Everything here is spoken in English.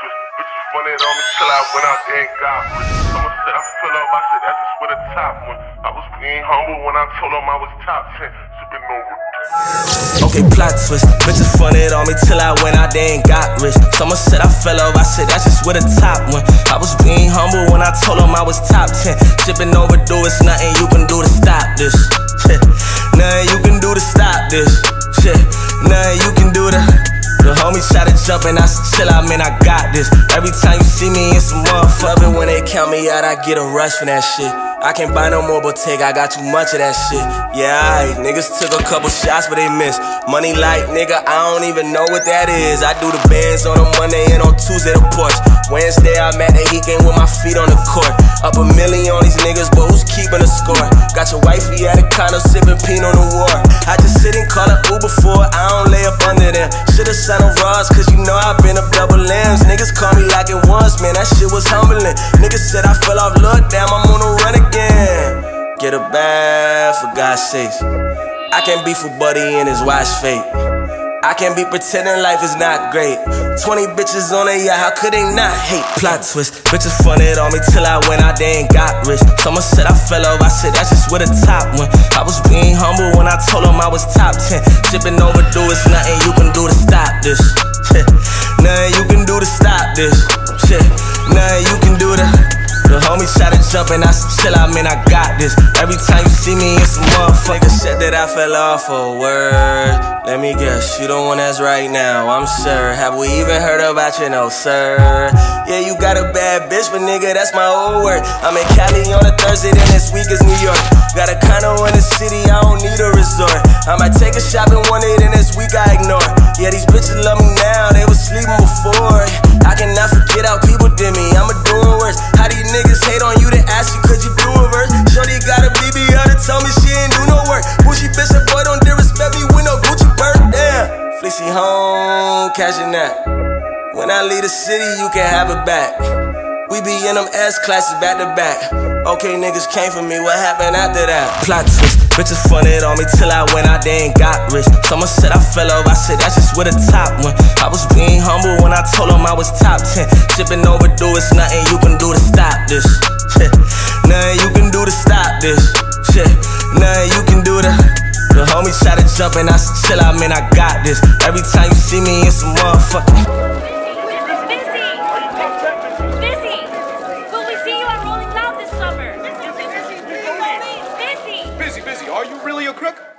twist. Bitches funny on me till I went out there and got rich. Someone said I fell off, I said that's just with a top one. I was being humble when I told them I was top 10. Sipping over. Okay, plot twist. Bitches funny on me till I went out there and got rich. Someone said I fell off, I said that's just with a top one. I was being humble when I told them I was top 10. Sipping overdue, it's nothing you can do to stop this. The homies try to jump and I chill out, man, I got this. Every time you see me in some motherfucker, when they count me out, I get a rush for that shit. I can't buy no more Bottega, I got too much of that shit. Yeah, aight, niggas took a couple shots, but they missed. Money like, nigga, I don't even know what that is. I do the bands on a Monday and on Tuesday the Porsche. Wednesday I'm at the game with my feet on the court. Up a million on these niggas, but who's keeping the score? Got your wifey at a condo sipping Pinot Noir. I just sit and call an Uber for that shit was humbling. Niggas said I fell off, look, damn, I'm on the run again. Get a bag, for God's sakes. I can't be for Buddy and his watch fate. I can't be pretending life is not great. 20 bitches on a yacht, how could they not hate? Plot twist, bitches funny on me till I went out there and got rich. Someone said I fell off, I said that's just with a top one. I was being humble when I told them I was top 10. Sipping overdue, it's nothing you can do to stop this. nothing you can do to stop this. Shit, Homies try to jump and I said, chill out, man, I got this. Every time you see me in some motherfucker shit that I fell off a word. Let me guess, you one that's right now, I'm sure. Have we even heard about you, no, sir? Yeah, you got a bad bitch, but nigga, that's my old word. I'm in Cali on a Thursday, then this week is New York. Got a condo in the city, I don't need a resort. I might take a shopping one it, and this week I ignore. Yeah, these bitches love me cashing that. When I leave the city, you can have it back. We be in them S classes back to back. Okay, niggas came for me, what happened after that? Plot twist, bitches funny on me till I went out there and got rich. Someone said I fell off, I said that's just with a top one. I was being humble when I told them I was top 10. Sipping overdue, it's nothing you can do to stop this. nothing you can do to stop this. Nothing you can do to. The homies try to jump and I said, chill out, man, I got this. Every time you see me in some motherfucker. Bizzy! Will we see you on Rolling Loud this summer? Bizzy! Bizzy, Bizzy. Are you really a crook?